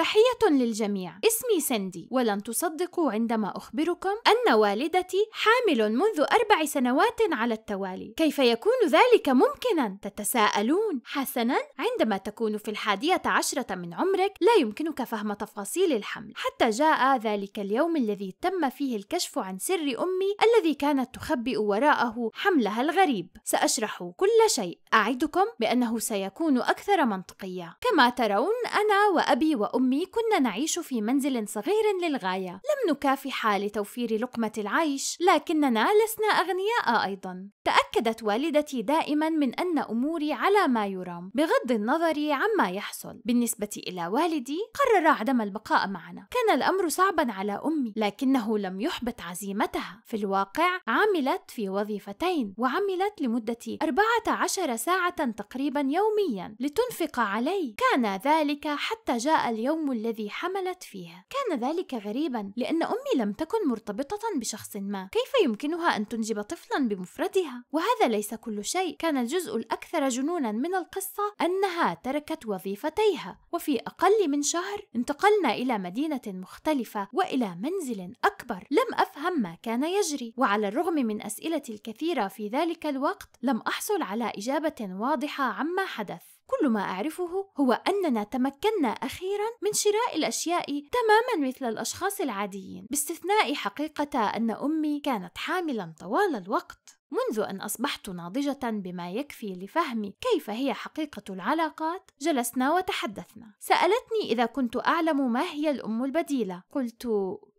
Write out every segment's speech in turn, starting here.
تحية للجميع. اسمي سندي ولن تصدقوا عندما أخبركم أن والدتي حامل منذ أربع سنوات على التوالي. كيف يكون ذلك ممكنا؟ تتساءلون. حسنا. عندما تكون في الحادية عشرة من عمرك لا يمكنك فهم تفاصيل الحمل. حتى جاء ذلك اليوم الذي تم فيه الكشف عن سر أمي الذي كانت تخبئ وراءه حملها الغريب. سأشرح كل شيء. أعدكم بأنه سيكون أكثر منطقية. كما ترون أنا وأبي وأمي كنا نعيش في منزل صغير للغاية. لم نكافح لتوفير لقمة العيش لكننا لسنا أغنياء أيضا. تأكدت والدتي دائما من أن أموري على ما يرام. بغض النظر عما يحصل. بالنسبة إلى والدي قرر عدم البقاء معنا. كان الأمر صعبا على أمي لكنه لم يحبط عزيمتها. في الواقع عملت في وظيفتين وعملت لمدة 14 ساعة تقريبا يوميا لتنفق علي. كان ذلك حتى جاء اليوم الذي حملت فيه كان ذلك غريبا لأن أمي لم تكن مرتبطة بشخص ما. كيف يمكنها أن تنجب طفلا بمفردها؟ وهذا ليس كل شيء. كان الجزء الأكثر جنونا من القصة أنها تركت وظيفتيها. وفي أقل من شهر انتقلنا إلى مدينة مختلفة وإلى منزل أكبر. لم أفهم ما كان يجري. وعلى الرغم من أسئلتي الكثيرة في ذلك الوقت لم أحصل على إجابة واضحة عما حدث. كل ما أعرفه هو أننا تمكنا أخيرا من شراء الأشياء تماما مثل الأشخاص العاديين باستثناء حقيقة أن أمي كانت حاملا طوال الوقت منذ أن أصبحت ناضجة بما يكفي لفهم كيف هي حقيقة العلاقات، جلسنا وتحدثنا. سألتني إذا كنت أعلم ما هي الأم البديلة، قلت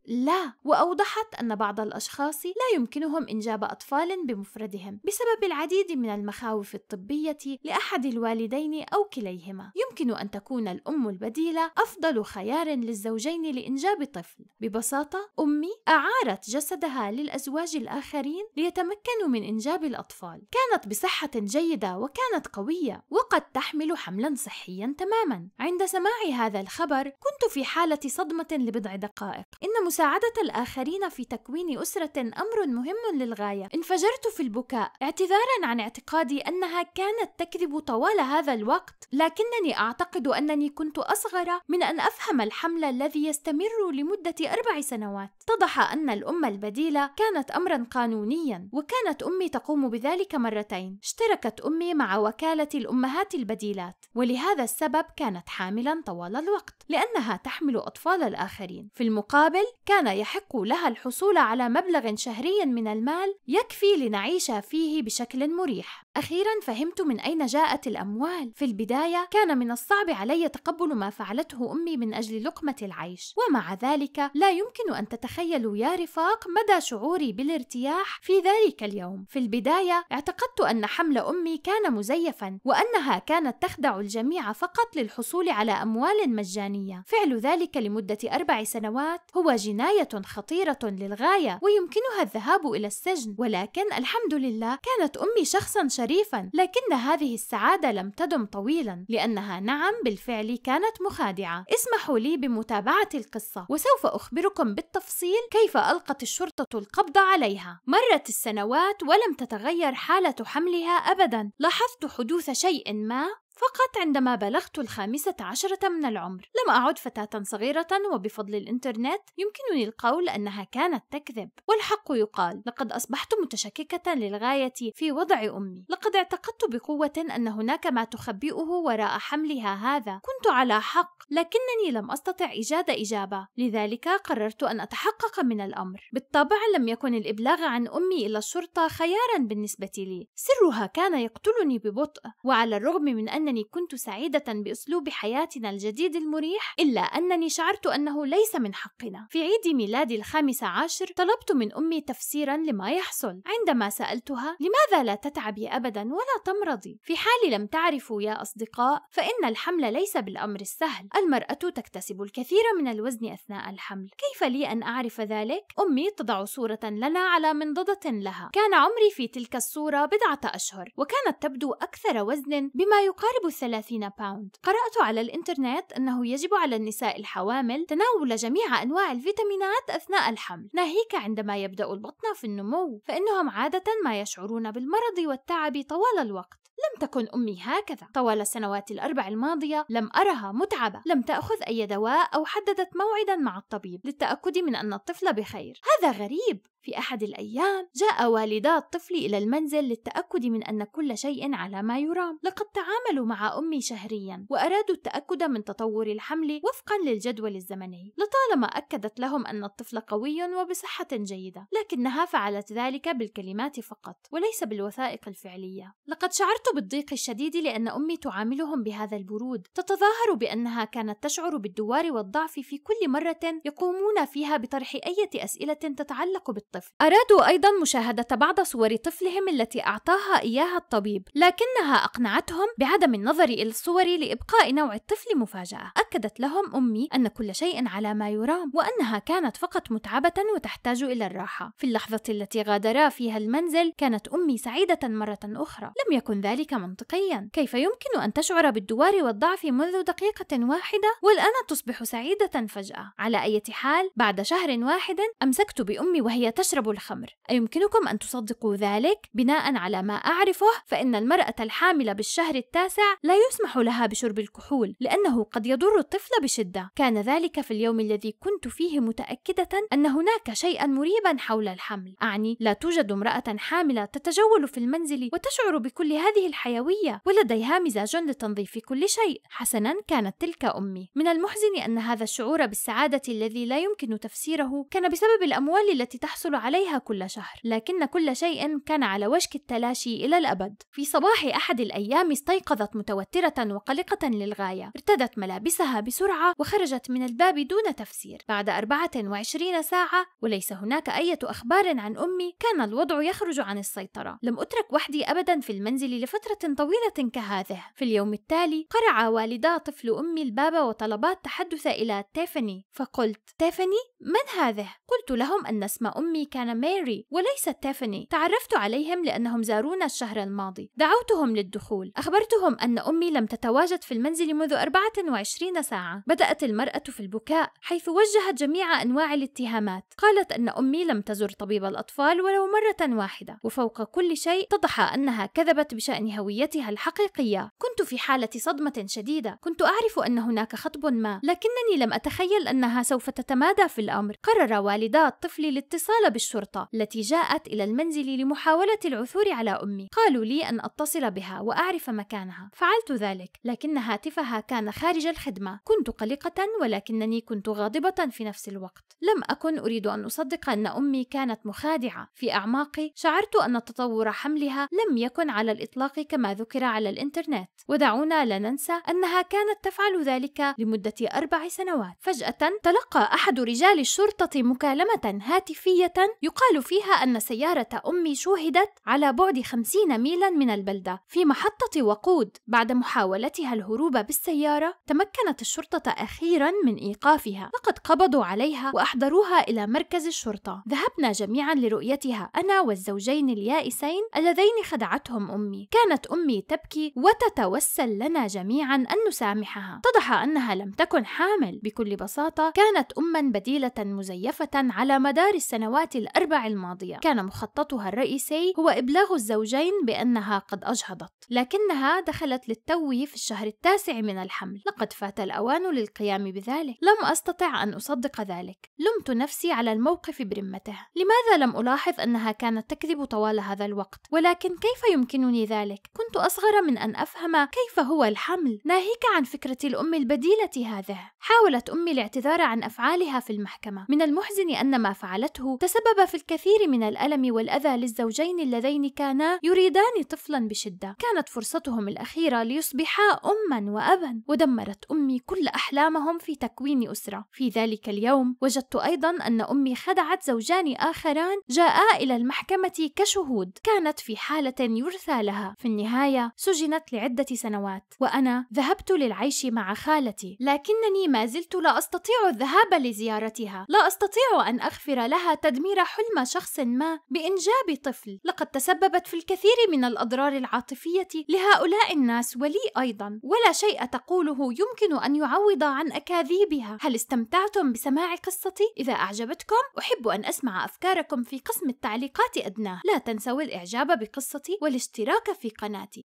لا وأوضحت أن بعض الأشخاص لا يمكنهم إنجاب أطفال بمفردهم بسبب العديد من المخاوف الطبية لأحد الوالدين أو كليهما. يمكن أن تكون الأم البديلة أفضل خيار للزوجين لإنجاب طفل. ببساطة أمي أعارت جسدها للأزواج الآخرين ليتمكنوا من إنجاب الأطفال. كانت بصحة جيدة وكانت قوية وقد تحمل حملا صحيا تماما. عند سماع هذا الخبر كنت في حالة صدمة لبضع دقائق. إن مساعدة الآخرين في تكوين أسرة أمر مهم للغاية. انفجرت في البكاء. اعتذارا عن اعتقادي أنها كانت تكذب طوال هذا الوقت لكنني أعتقد أنني كنت أصغر من أن أفهم الحمل الذي يستمر لمدة أربع سنوات. اتضح أن الأم البديلة كانت أمرا قانونيا وكانت أمي تقوم بذلك مرتين. اشتركت أمي مع وكالة الأمهات البديلات ولهذا السبب كانت حاملا طوال الوقت لأنها تحمل أطفال الآخرين. في المقابل كان يحق لها الحصول على مبلغ شهري من المال يكفي لنعيش فيه بشكل مريح. أخيرا فهمت من أين جاءت الأموال. في البداية كان من الصعب علي تقبل ما فعلته أمي من أجل لقمة العيش. ومع ذلك لا يمكن أن تتخيلوا يا رفاق مدى شعوري بالارتياح في ذلك اليوم. في البداية اعتقدت أن حمل أمي كان مزيفا وأنها كانت تخدع الجميع فقط للحصول على أموال مجانية. فعل ذلك لمدة أربع سنوات هو جناية خطيرة للغاية ويمكنها الذهاب إلى السجن. ولكن الحمد لله كانت أمي شخصا شريفا لكن هذه السعادة لم تدم طويلا لأنها نعم بالفعل كانت مخادعة. اسمحوا لي بمتابعة القصة وسوف أخبركم بالتفصيل كيف ألقت الشرطة القبض عليها. مرت السنوات ولم تتغير حالة حملها أبدا. لاحظت حدوث شيء ما؟ فقط عندما بلغت الخامسة عشرة من العمر. لم أعد فتاة صغيرة وبفضل الإنترنت يمكنني القول أنها كانت تكذب. والحق يقال لقد أصبحت متشككة للغاية في وضع أمي. لقد اعتقدت بقوة أن هناك ما تخبئه وراء حملها هذا. كنت على حق لكنني لم أستطع إيجاد إجابة. لذلك قررت أن أتحقق من الأمر. بالطبع لم يكن الإبلاغ عن أمي إلى الشرطة خيارا بالنسبة لي. سرها كان يقتلني ببطء. وعلى الرغم من أن أنني كنت سعيدة بأسلوب حياتنا الجديد المريح إلا أنني شعرت أنه ليس من حقنا. في عيد ميلادي الخامس عشر طلبت من أمي تفسيرا لما يحصل. عندما سألتها لماذا لا تتعبي أبدا ولا تمرضي؟ في حال لم تعرفوا يا أصدقاء فإن الحمل ليس بالأمر السهل. المرأة تكتسب الكثير من الوزن أثناء الحمل. كيف لي أن أعرف ذلك؟ أمي تضع صورة لنا على منضدة لها. كان عمري في تلك الصورة بضعة أشهر وكانت تبدو أكثر وزن بما يقارب يقارب الثلاثين باوند قرأت على الإنترنت أنه يجب على النساء الحوامل تناول جميع أنواع الفيتامينات أثناء الحمل. ناهيك عندما يبدأ البطن في النمو فإنهم عادة ما يشعرون بالمرض والتعب طوال الوقت. لم تكن أمي هكذا. طوال السنوات الأربع الماضية لم أرها متعبة. لم تأخذ أي دواء أو حددت موعدا مع الطبيب للتأكد من أن الطفل بخير. هذا غريب. في أحد الأيام جاء والدا الطفل إلى المنزل للتأكد من أن كل شيء على ما يرام. لقد تعاملوا مع أمي شهريا وأرادوا التأكد من تطور الحمل وفقا للجدول الزمني. لطالما أكدت لهم أن الطفل قوي وبصحة جيدة لكنها فعلت ذلك بالكلمات فقط وليس بالوثائق الفعلية. لقد شعرت بالضيق الشديد لأن أمي تعاملهم بهذا البرود. تتظاهر بأنها كانت تشعر بالدوار والضعف في كل مرة يقومون فيها بطرح أي أسئلة تتعلق بالطفل الطفل. أرادوا أيضا مشاهدة بعض صور طفلهم التي أعطاها إياها الطبيب لكنها أقنعتهم بعدم النظر إلى الصور لإبقاء نوع الطفل مفاجأة. أكدت لهم أمي أن كل شيء على ما يرام وأنها كانت فقط متعبة وتحتاج إلى الراحة. في اللحظة التي غادرا فيها المنزل كانت أمي سعيدة مرة أخرى. لم يكن ذلك منطقيا. كيف يمكن أن تشعر بالدوار والضعف منذ دقيقة واحدة والآن تصبح سعيدة فجأة؟ على أي حال بعد شهر واحد أمسكت بأمي وهي تشرب الخمر. أيمكنكم أن تصدقوا ذلك؟ بناء على ما أعرفه فإن المرأة الحاملة بالشهر التاسع لا يسمح لها بشرب الكحول لأنه قد يضر الطفل بشدة. كان ذلك في اليوم الذي كنت فيه متأكدة أن هناك شيئا مريبا حول الحمل. أعني لا توجد امرأة حاملة تتجول في المنزل وتشعر بكل هذه الحيوية ولديها مزاج لتنظيف كل شيء. حسنا كانت تلك أمي. من المحزن أن هذا الشعور بالسعادة الذي لا يمكن تفسيره كان بسبب الأموال التي تحصل يحصل عليها كل شهر. لكن كل شيء كان على وشك التلاشي إلى الأبد. في صباح أحد الأيام استيقظت متوترة وقلقة للغاية. ارتدت ملابسها بسرعة وخرجت من الباب دون تفسير. بعد 24 ساعة وليس هناك أي أخبار عن أمي كان الوضع يخرج عن السيطرة. لم أترك وحدي أبدا في المنزل لفترة طويلة كهذه. في اليوم التالي قرع والدا طفل أمي الباب وطلبا التحدث إلى تيفاني. فقلت تيفاني من هذه؟ قلت لهم أن اسم أمي كان ماري وليست تيفاني. تعرفت عليهم لأنهم زارونا الشهر الماضي. دعوتهم للدخول. أخبرتهم أن أمي لم تتواجد في المنزل منذ 24 ساعة. بدأت المرأة في البكاء حيث وجهت جميع أنواع الاتهامات. قالت أن أمي لم تزر طبيب الأطفال ولو مرة واحدة. وفوق كل شيء اتضح أنها كذبت بشأن هويتها الحقيقية. كنت في حالة صدمة شديدة. كنت أعرف أن هناك خطب ما. لكنني لم أتخيل أنها سوف تتمادى في الأمر. قرر والدا الطفل الاتصال بالشرطة التي جاءت إلى المنزل لمحاولة العثور على أمي. قالوا لي أن أتصل بها وأعرف مكانها. فعلت ذلك لكن هاتفها كان خارج الخدمة. كنت قلقة ولكنني كنت غاضبة في نفس الوقت. لم أكن أريد أن أصدق أن أمي كانت مخادعة. في أعماقي شعرت أن تطور حملها لم يكن على الإطلاق كما ذكر على الإنترنت. ودعونا لا ننسى أنها كانت تفعل ذلك لمدة أربع سنوات. فجأة تلقى أحد رجال الشرطة مكالمة هاتفية يقال فيها أن سيارة أمي شوهدت على بعد خمسين ميلا من البلدة. في محطة وقود بعد محاولتها الهروب بالسيارة تمكنت الشرطة أخيرا من إيقافها. لقد قبضوا عليها وأحضروها إلى مركز الشرطة. ذهبنا جميعا لرؤيتها أنا والزوجين اليائسين اللذين خدعتهم أمي. كانت أمي تبكي وتتوسل لنا جميعا أن نسامحها. اتضح أنها لم تكن حامل. بكل بساطة كانت أما بديلة مزيفة على مدار السنوات الأربع الماضية. كان مخططها الرئيسي هو إبلاغ الزوجين بأنها قد أجهضت لكنها دخلت للتو في الشهر التاسع من الحمل. لقد فات الأوان للقيام بذلك. لم أستطع أن أصدق ذلك. لمت نفسي على الموقف برمته لماذا لم ألاحظ أنها كانت تكذب طوال هذا الوقت؟ ولكن كيف يمكنني ذلك؟ كنت أصغر من أن أفهم كيف هو الحمل. ناهيك عن فكرة الأم البديلة هذه. حاولت أمي الاعتذار عن أفعالها في المحكمة. من المحزن أن ما فعلته تسبب في الكثير من الألم والأذى للزوجين اللذين كانا يريدان طفلا بشدة. كانت فرصتهم الأخيرة ليصبحا أما وأبا ودمرت أمي كل أحلامهم في تكوين أسرة. في ذلك اليوم وجدت أيضا أن أمي خدعت زوجان آخران جاءا إلى المحكمة كشهود. كانت في حالة يرثى لها. في النهاية سجنت لعدة سنوات. وأنا ذهبت للعيش مع خالتي. لكنني ما زلت لا أستطيع الذهاب لزيارتها. لا أستطيع أن أغفر لها تدمير حلم شخص ما بإنجاب طفل. لقد تسببت في الكثير من الأضرار العاطفية لهؤلاء الناس ولي أيضا. ولا شيء تقوله يمكن أن يعوض عن أكاذيبها. هل استمتعتم بسماع قصتي؟ إذا أعجبتكم أحب أن أسمع أفكاركم في قسم التعليقات أدناه. لا تنسوا الإعجاب بقصتي والاشتراك في قناتي.